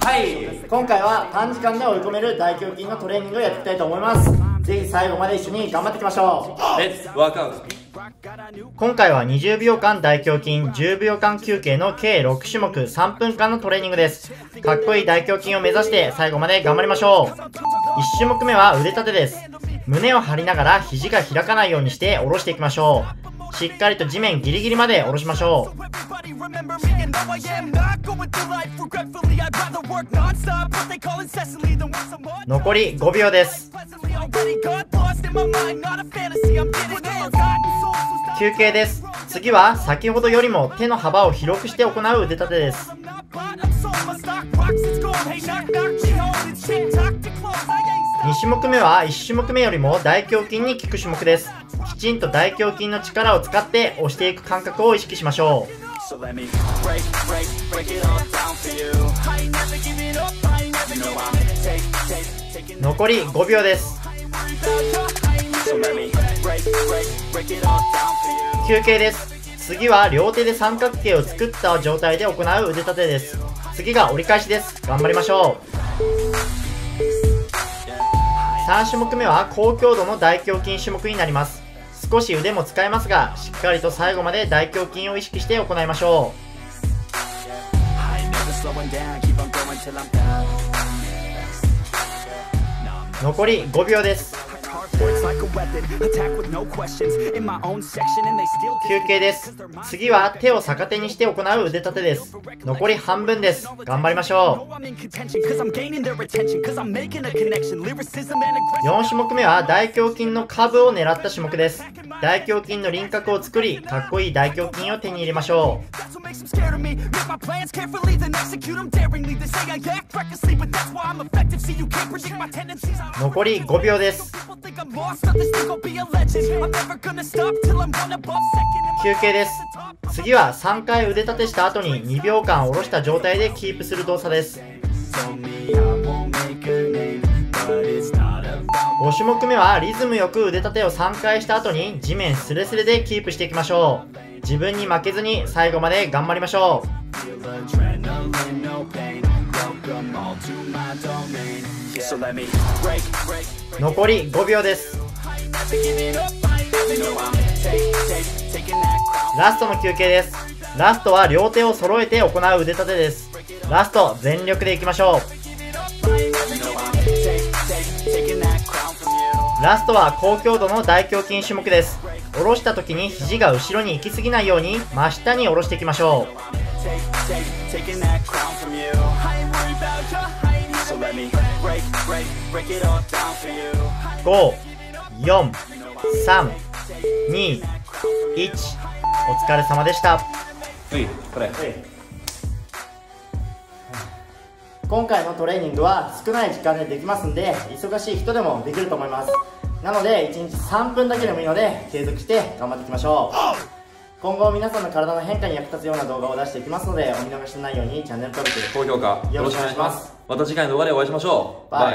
はい。今回は短時間で追い込める大胸筋のトレーニングをやっていきたいと思います。ぜひ最後まで一緒に頑張っていきましょう。レッツワークアウト今回は20秒間大胸筋10秒間休憩の計6種目3分間のトレーニングです。かっこいい大胸筋を目指して最後まで頑張りましょう。1種目目は腕立てです。胸を張りながら肘が開かないようにして下ろしていきましょう。しっかりと地面ギリギリまで下ろしましょう残り5秒です休憩です次は先ほどよりも手の幅を広くして行う腕立てです2種目目は1種目目よりも大胸筋に効く種目ですきちんと大胸筋の力を使って押していく感覚を意識しましょう残り5秒です。休憩です。次は両手で三角形を作った状態で行う腕立てです。次が折り返しです。頑張りましょう。3種目目は高強度の大胸筋種目になります少し腕も使えますがしっかりと最後まで大胸筋を意識して行いましょう。残り5秒です。休憩です。次は手を逆手にして行う腕立てです。残り半分です。頑張りましょう。4種目目は大胸筋の下部を狙った種目です大胸筋の輪郭を作りかっこいい大胸筋を手に入れましょう残り5秒です休憩です。次は3回腕立てした後に2秒間下ろした状態でキープする動作です。5種目目はリズムよく腕立てを3回した後に地面スレスレでキープしていきましょう。自分に負けずに最後まで頑張りましょう残り5秒です。ラストの休憩です。ラストは両手を揃えて行う腕立てです。ラスト全力でいきましょう。ラストは高強度の大胸筋種目です。下ろした時に肘が後ろに行き過ぎないように真下に下ろしていきましょう。5、4、3、2、1お疲れ様でした今回のトレーニングは少ない時間でできますんで忙しい人でもできると思いますなので1日3分だけでもいいので継続して頑張っていきましょう今後皆さんの体の変化に役立つような動画を出していきますのでお見逃しのないようにチャンネル登録高評価よろしくお願いします。また次回の動画でお会いしましょう。バイ